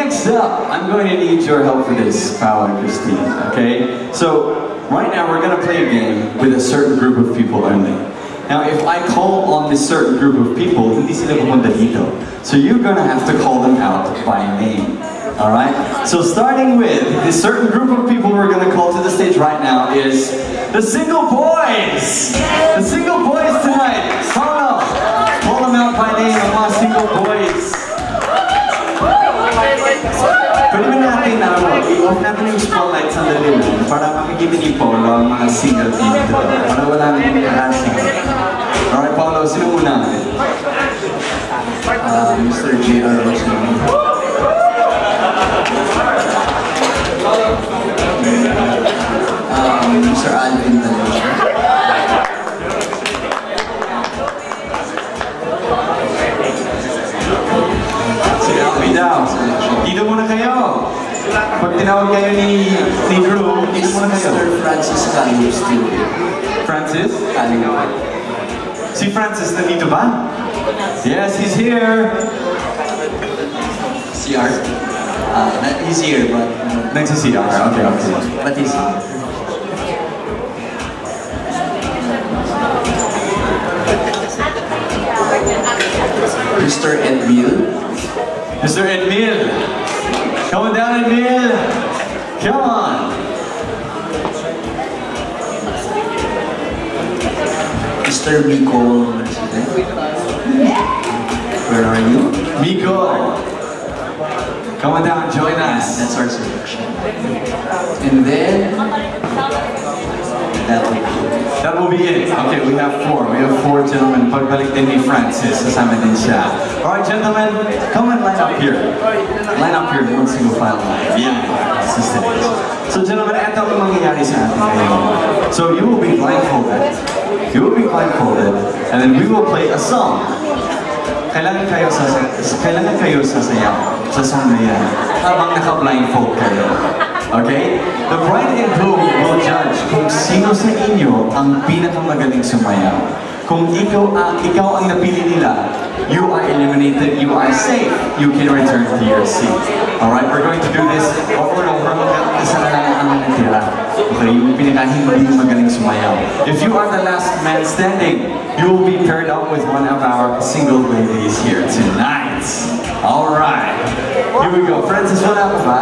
next up, I'm going to need your help for this, Paolo and Christine, okay? So, right now we're going to play a game with a certain group of people only. Now, if I call on this certain group of people, hindi sila pumunta. So you're going to have to call them out by name. Alright? So starting with this certain group of people we're going to call to the stage right now is the Single Boys! The Single Boys tonight! Paolo! Call them out by name, ang mga Single Boys! Ba natin, ano, i-off natin yung spotlight sa dali para makikita ni Paolo ang mga single dito. Para wala nang. Alright, Paolo, sino muna? Uh, Mr. J.R. Rosman. Um, Mr. Alvin Dito muna kayo. Pag tinawag kayo ni, ni Drew, Is muna kayo. Mr. Francis still here? Francis? Calio. Si Francis nandito ba? Yes, he's here. CR? Uh, not, he's here, but, Nagsa-CR. Okay, okay. but he's here. Mr. Edmil. Mr. Edmil. Come on down, Edmil. Come on. Mr. Miko Where are you? Miko. Come on down, join us. That's our selection. And then, that will be That will be it. Okay, we have four. We have four gentlemen. Pagbalik din ni Francis. Kasama din siya. Alright, gentlemen, come and line up here. Line up here in one single file line. Yeah. So gentlemen, ito ang mangyayari sa atin ngayon. So you will be blindfolded. You will be blindfolded. And then we will play a song. Kailangan kayo sa kailangan kayo sasayaw sa song na yan habang naka-blindfold kayo. Okay? The bride and groom will judge kung sino sa inyo ang pinakamagaling sumayaw. Kung ikaw ang ikaw ang napili nila, you are eliminated, you are safe. You can return to your seat. Alright, we're going to do this over and over. Hanggang isa na lang ang natira. Okay, yung pinaka hindi magaling sumayaw. If you are the last man standing, you will be paired up with one of our single ladies here tonight. Alright, here we go. Francis, wala pa ba?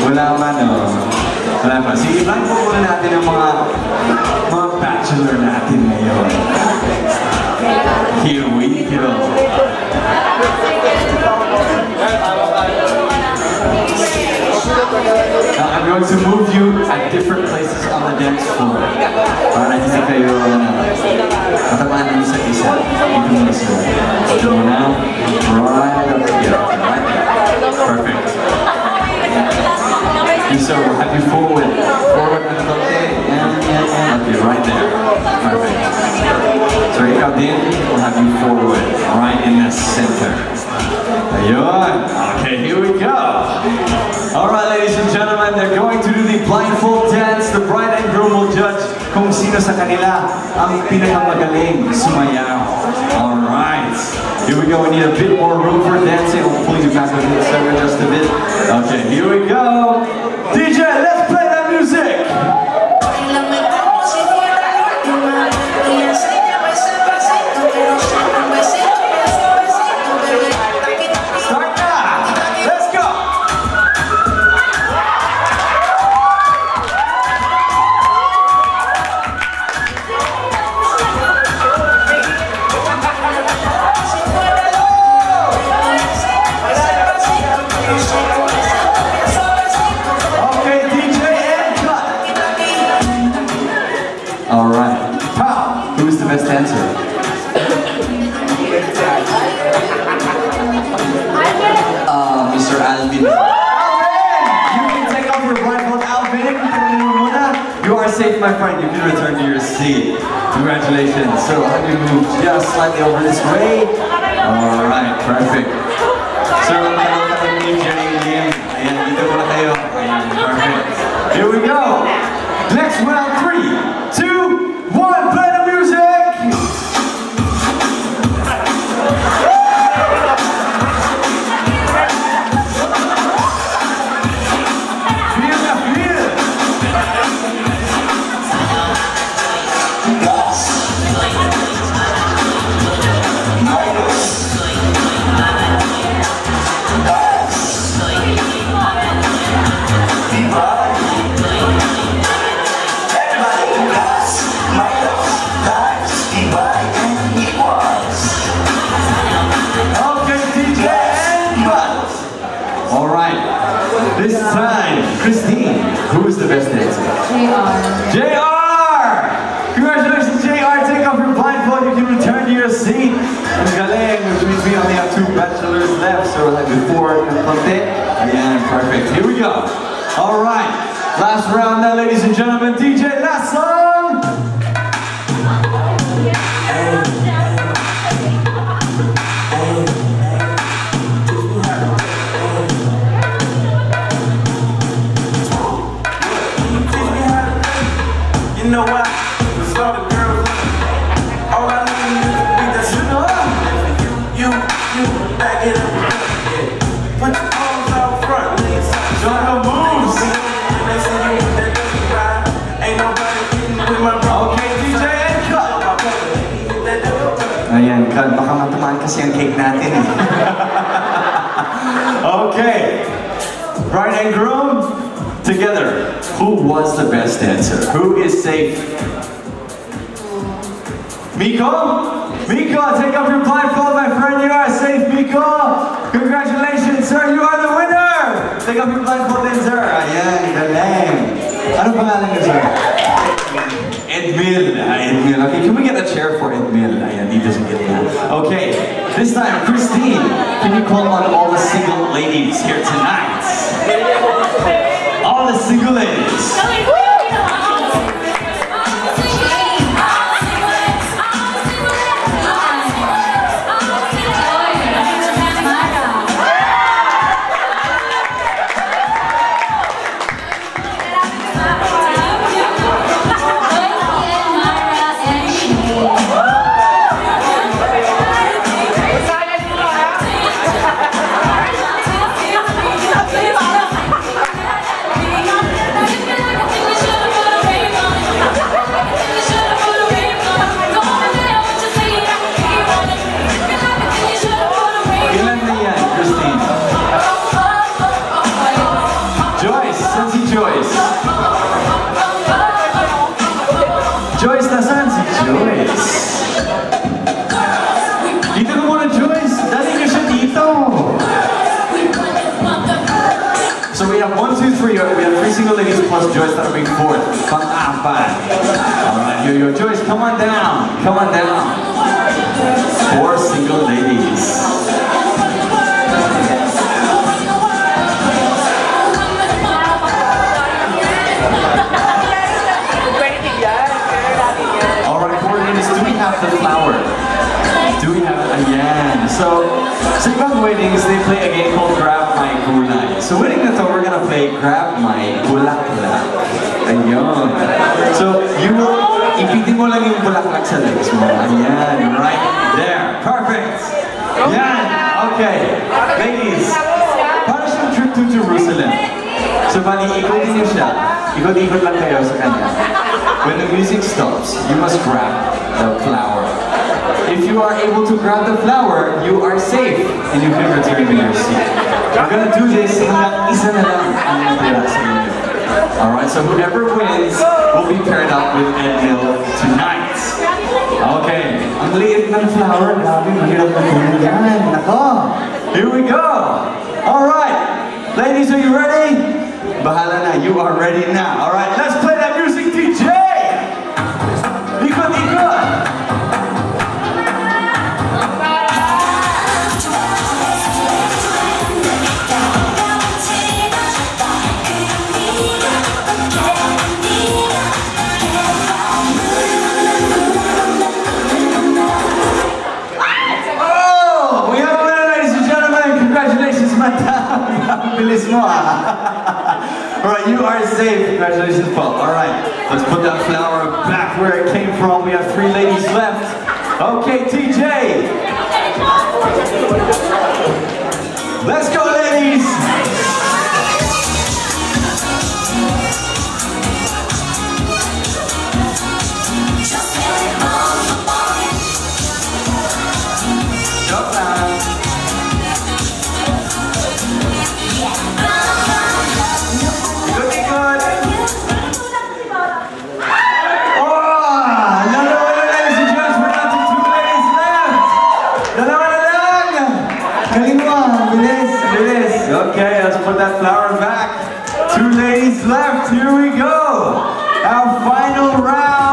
Wala pa, no? Wala pa. Sige, po muna natin ang mga mga bachelor natin ngayon. Here we go. Now, I'm going to move you at different places on the dance floor. Para hindi kayo uh, matamaan ng isa. Muna sila. Muna. Right And so, you forward. Forward and okay. And, and, and. Okay, right there. Perfect. So, ikaw din, we'll have you forward. Right in the center. Ayun. Okay, here we go. All right, ladies and gentlemen, they're going to do the blindfold dance. The bride and groom will judge kung sino sa kanila ang pinakamagaling sumayaw. Here we go. We need a bit more room for dancing. Pull you back a bit, Sarah, just a bit. Okay, here we go. DJ, let's play that music. Congratulations. So, have you moved just slightly over this way? All right, perfect. So, Ayan, dito muna kayo. Ayan, perfect. Here we go. Next round, All right. Last round now, ladies and gentlemen. DJ, Ayan, cut. Baka matamaan kasi ang cake natin eh. okay. Bride and groom, together. Who was the best dancer? Who is safe? Miko? Miko, take off your blindfold, my friend. You are safe, Miko. Congratulations, sir. You are the winner. Take off your blindfold then, sir. Ayan, galing. Ano pangalan niyo, sir? Edmil. Edmil. Okay, can we get a chair for Edmil? Ayan, dito sa gitna. Okay, this time, Christine, can you call on all the single ladies here tonight? All the single ladies. Single ladies plus Joyce that'll be fourth. Pang-apat. Alright, yo, yo, Joyce, come on down. Come on down. Four single ladies. So, ibang weddings, they play a game called Grab My Gulay. So, wedding na to, we're gonna play Grab My Bulaklak. Ayun. So, you will, ipitin mo lang yung bulaklak sa legs mo. Ayan, right there. Perfect. Yan. Okay. Ladies, para siyang trip to Jerusalem. So, bali, ikotin niyo siya. Ikot-ikot lang kayo sa kanya. When the music stops, you must grab the flower. If you are able to grab the flower, you are safe and you can return to your seat. We're gonna do this. Alright, so whoever wins will be paired up with Edmil tonight. Okay, ang liit ng flower, grabe, mahirap na yan. Nako, here we go. Alright, ladies, are you ready? Bahala na, you are ready now. Alright, let's play Ladies left. Here we go. Our final round.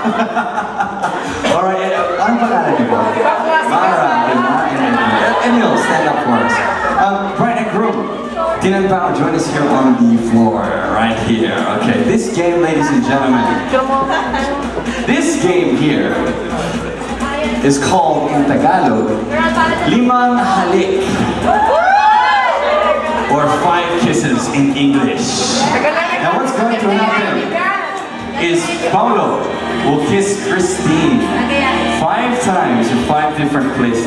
nito, ah. Alright, uh, ano pangalan niyo? Mara? And Emil, stand up for us. Um, bride and groom, and Bao, join us here on the floor, right here. Okay, this game, ladies and gentlemen, this game here is called in Tagalog, Limang Halik, or Five Kisses in English. Now what's going to happen is Paolo. Will kiss Christine. Five times in five different places.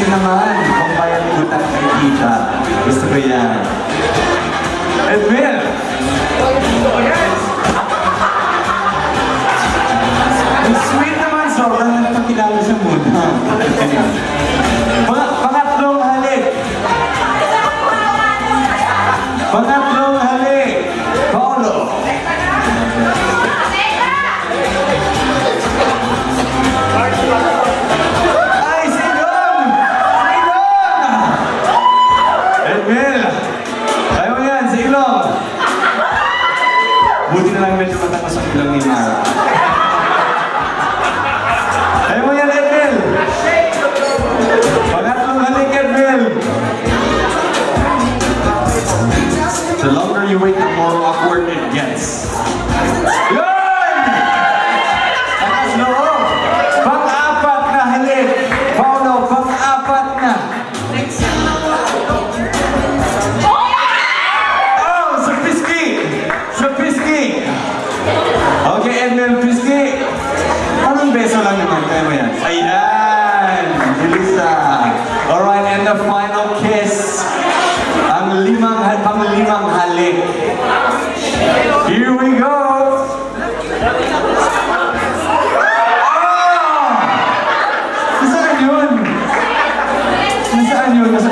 Sino naman? Kung kaya limutan kay Tita. Gusto ko yan. Edmil! Ang sweet naman. Sobrang nagpakilala sa muna. Mga pangatlong halik. Pangatlong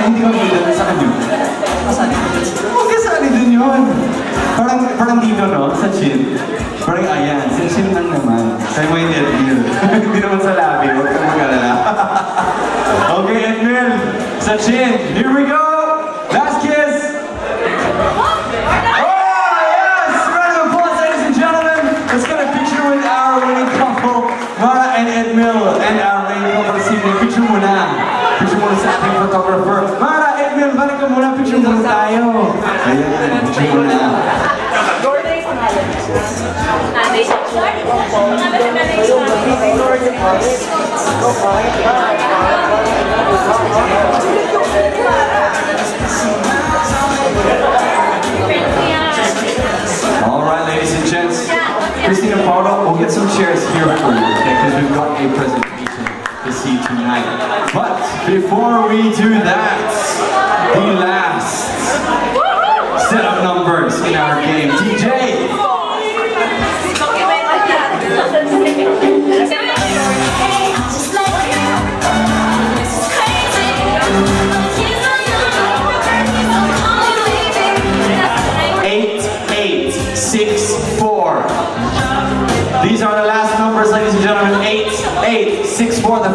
Hindi ko kita. Nasaan yun? Nasaan yun? Huwag saan din yun. Parang, parang dito, no? Sa chin. Parang ayan. Sa chin lang naman. Sa'yo mo yung Edmil. Hindi naman sa labi. Huwag kang mag-alala. okay, Edmil. Sa chin. Here we go. All right, ladies and gents. Christina Paolo, we'll get some chairs here for you, okay? Because we've got a presentation to see tonight. But before we do that, the last set of numbers in our game.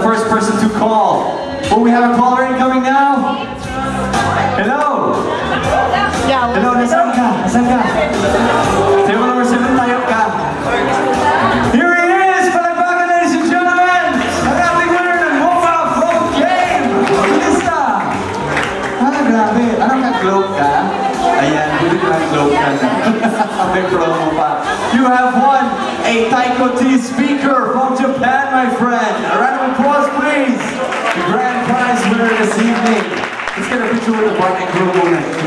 First person to call. Oh, we have a caller incoming now. Hello. Hello, nasaan ka? Table number 7 tayo ka. Here he is! Palagpagan, ladies and gentlemen! Ang ating winner ng mobile phone game! Lista! Ah, grabe. Anong nag-globe ka? Ayan, hindi ka nag-globe ka na. May promo pa. You have won a Taiko T speaker from Japan, my friend. A round of applause, please. The grand prize winner this evening. Let's get a picture with the bride and groom